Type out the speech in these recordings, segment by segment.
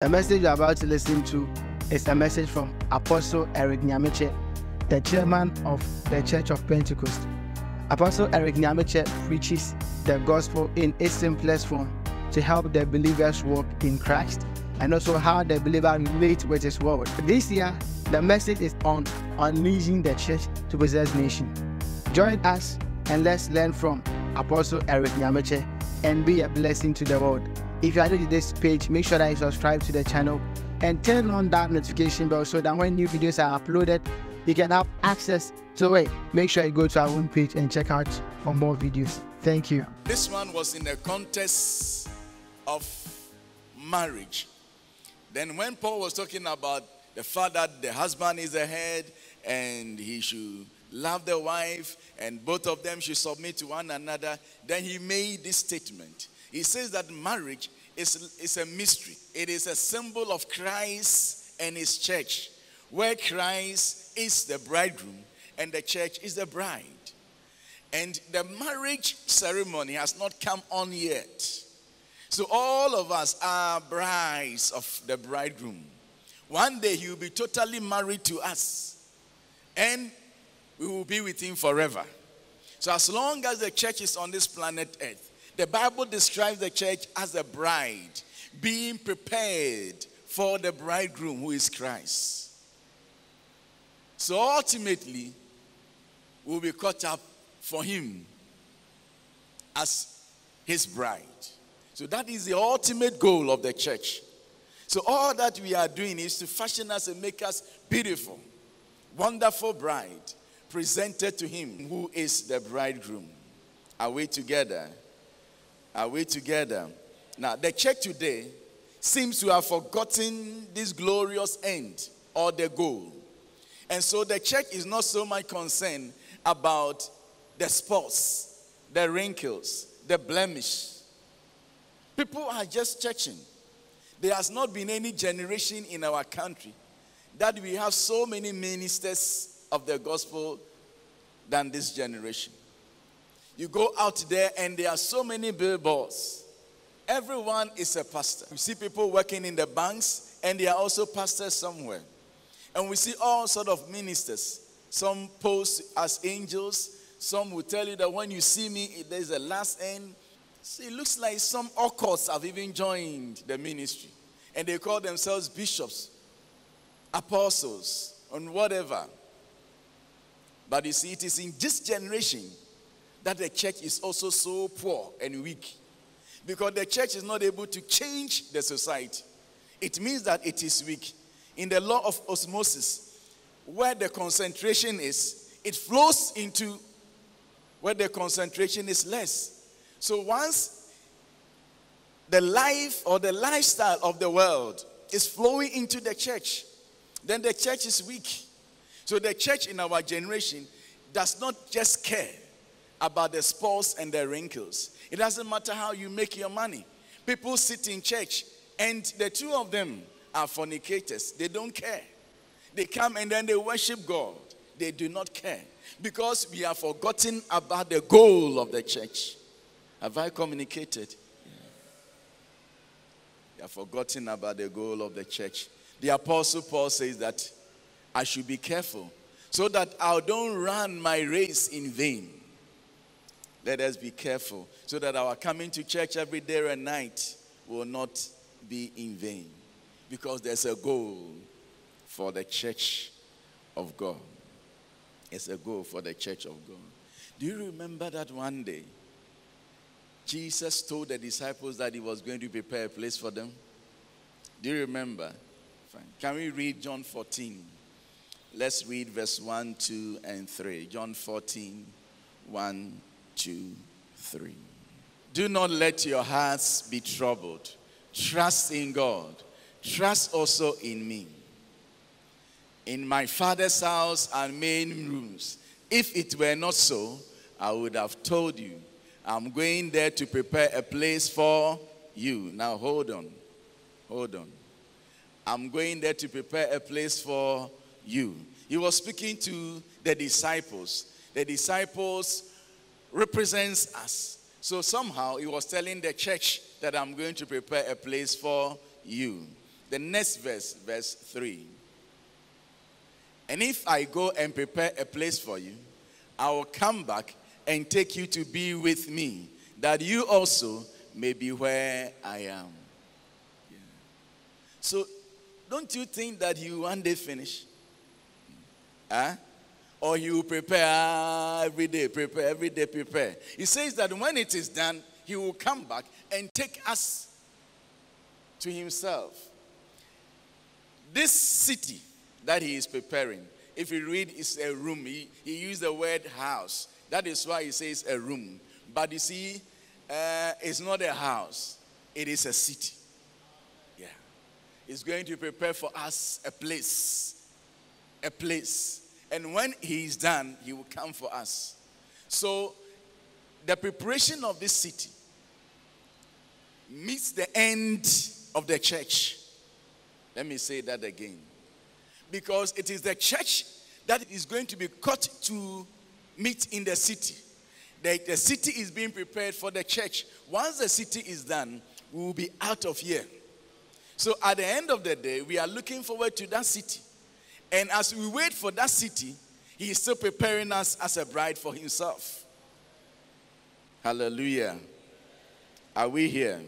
The message you're about to listen to is a message from Apostle Eric Nyamekye, the chairman of the Church of Pentecost. Apostle Eric Nyamekye preaches the gospel in its simplest form to help the believers walk in Christ and also how the believer relate with his word. This year, the message is on unleashing the church to possess nation. Join us and let's learn from Apostle Eric Nyamekye and be a blessing to the world. If you are new to this page, make sure that you subscribe to the channel and turn on that notification bell so that when new videos are uploaded, you can have access to it. Make sure you go to our own page and check out for more videos. Thank you. This one was in the context of marriage. Then, when Paul was talking about the fact that the husband is the head and he should love the wife and both of them should submit to one another, then he made this statement. He says that marriage is a mystery, it is a symbol of Christ and his church, where Christ is the bridegroom and the church is the bride. And the marriage ceremony has not come on yet. So all of us are brides of the bridegroom. One day he will be totally married to us, and we will be with him forever. So as long as the church is on this planet Earth, the Bible describes the church as a bride being prepared for the bridegroom who is Christ. So ultimately, we'll be caught up for him as his bride. So that is the ultimate goal of the church. So all that we are doing is to fashion us and make us beautiful, wonderful bride presented to him who is the bridegroom. Are we together? Are we together? Now, the church today seems to have forgotten this glorious end or the goal. And so the church is not so much concerned about the spots, the wrinkles, the blemish. People are just churching. There has not been any generation in our country that we have so many ministers of the gospel than this generation. You go out there and there are so many billboards. Everyone is a pastor. You see people working in the banks and they are also pastors somewhere. And we see all sort of ministers. Some pose as angels. Some will tell you that when you see me, there's a last end. See, it looks like some occults have even joined the ministry. And they call themselves bishops, apostles, and whatever. But you see, it is in this generation that the church is also so poor and weak. Because the church is not able to change the society. It means that it is weak. In the law of osmosis, where the concentration is, it flows into where the concentration is less. So once the life or the lifestyle of the world is flowing into the church, then the church is weak. So the church in our generation does not just care about the spots and the wrinkles. It doesn't matter how you make your money. People sit in church and the two of them are fornicators. They don't care. They come and then they worship God. They do not care because we have forgotten about the goal of the church. Have I communicated? They have forgotten about the goal of the church. The Apostle Paul says that I should be careful so that I don't run my race in vain. Let us be careful so that our coming to church every day and night will not be in vain because there's a goal for the church of God. It's a goal for the church of God. Do you remember that one day Jesus told the disciples that he was going to prepare a place for them? Do you remember? Fine. Can we read John 14? Let's read verse 1, 2, and 3. John 14, 1, 2, 3. Do not let your hearts be troubled. Trust in God. Trust also in me. In my father's house are many rooms. If it were not so, I would have told you. I'm going there to prepare a place for you. Now hold on. Hold on. I'm going there to prepare a place for you. He was speaking to the disciples. The disciples represents us. So somehow he was telling the church that I'm going to prepare a place for you. The next verse, verse 3. And if I go and prepare a place for you, I will come back and take you to be with me, that you also may be where I am. Yeah. So, don't you think that you one day finish? Huh? Or you prepare every day, prepare every day, prepare. He says that when it is done, he will come back and take us to himself. This city that he is preparing, if you read, it's a room. He, he used the word house. That is why he says a room. But you see, uh, it's not a house, it is a city. Yeah. He's going to prepare for us a place. A place. And when he is done, he will come for us. So, the preparation of this city meets the end of the church. Let me say that again. Because it is the church that is going to be cut to meet in the city. The, the city is being prepared for the church. Once the city is done, we will be out of here. So at the end of the day, we are looking forward to that city. And as we wait for that city, he is still preparing us as a bride for himself. Hallelujah. Are we here?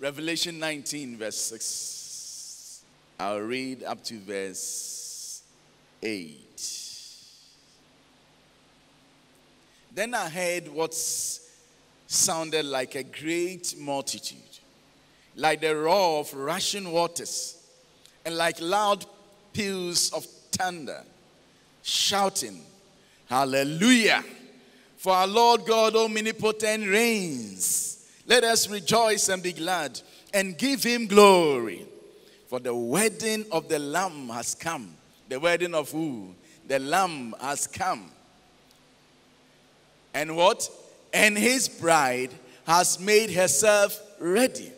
Revelation 19, verse 6. I'll read up to verse 8. Then I heard what sounded like a great multitude, like the roar of rushing waters, and like loud peals of thunder, shouting, Hallelujah! For our Lord God omnipotent reigns. Let us rejoice and be glad and give him glory. For the wedding of the Lamb has come. The wedding of who? The Lamb has come. And what? And his bride has made herself ready.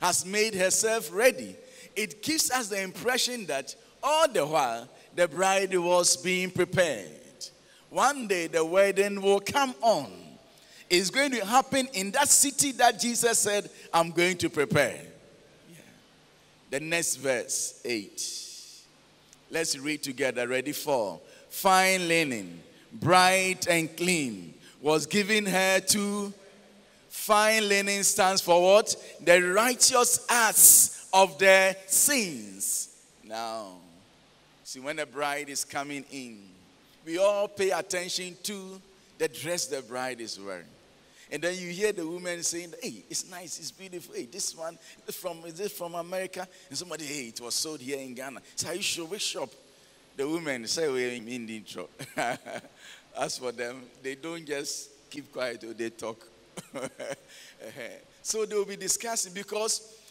Has made herself ready. It gives us the impression that all the while the bride was being prepared. One day the wedding will come on It's going to happen in that city that Jesus said, I'm going to prepare. Yeah. The next verse, 8. Let's read together. Ready for fine linen, bright and clean, was given her to. Fine linen stands for what? The righteous acts of their sins. Now, see, when the bride is coming in, we all pay attention to the dress the bride is wearing. And then you hear the woman saying, Hey, it's nice, it's beautiful. Hey, this one is from is this from America? And somebody, hey, it was sold here in Ghana. So are you sure which shop? The women say we're in the intro. As for them, they don't just keep quiet or they talk. so they will be discussing because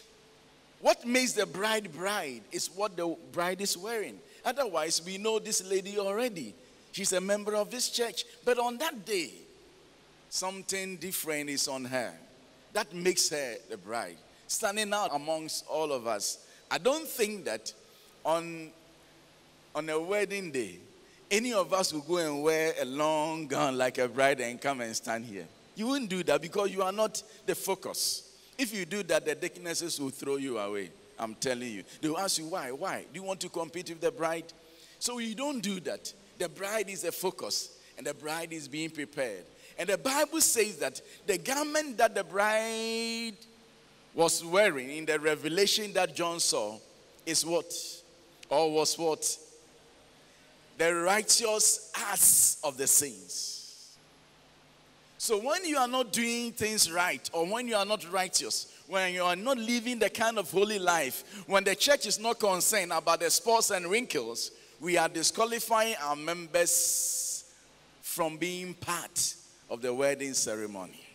what makes the bride bride is what the bride is wearing. Otherwise, we know this lady already. She's a member of this church. But on that day, Something different is on her. That makes her the bride. Standing out amongst all of us. I don't think that on, on a wedding day, any of us will go and wear a long gown like a bride and come and stand here. You wouldn't do that because you are not the focus. If you do that, the deaconesses will throw you away. I'm telling you. They will ask you, why? Why? Do you want to compete with the bride? So you don't do that. The bride is the focus, and the bride is being prepared. And the Bible says that the garment that the bride was wearing in the revelation that John saw is what? Or was what? The righteous acts of the saints. So when you are not doing things right, or when you are not righteous, when you are not living the kind of holy life, when the church is not concerned about the spots and wrinkles, we are disqualifying our members from being part of the wedding ceremony.